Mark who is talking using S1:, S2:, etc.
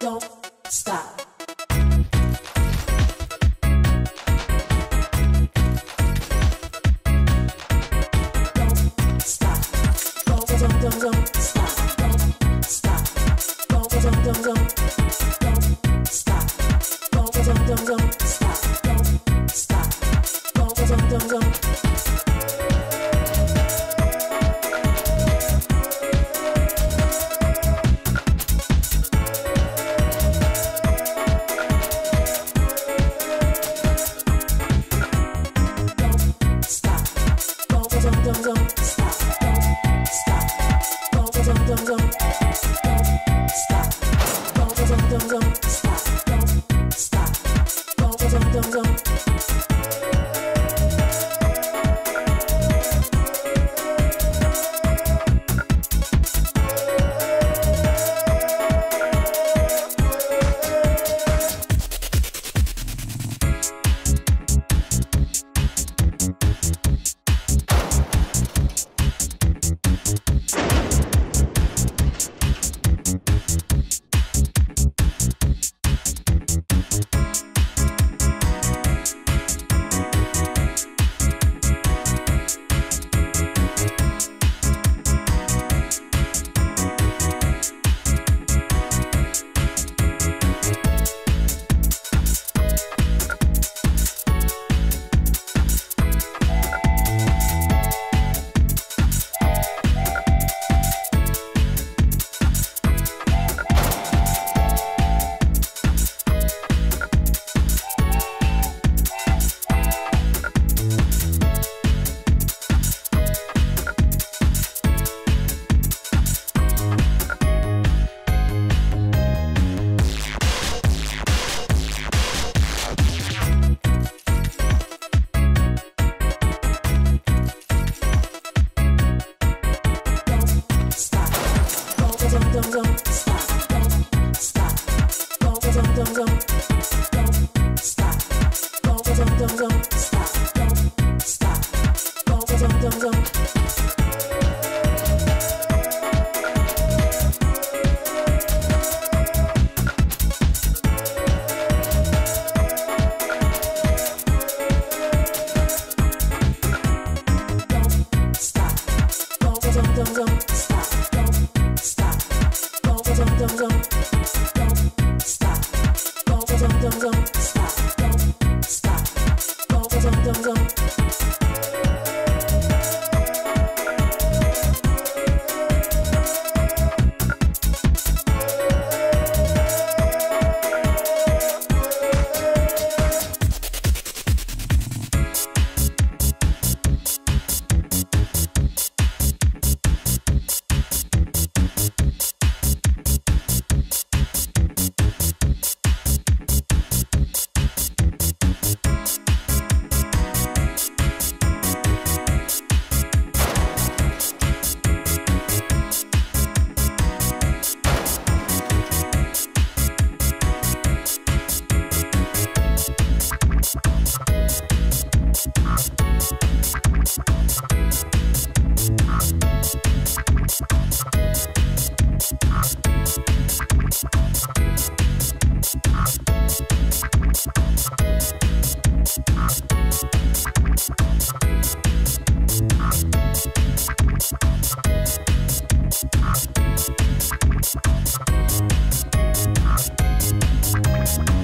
S1: Don't stop. Don't, don't,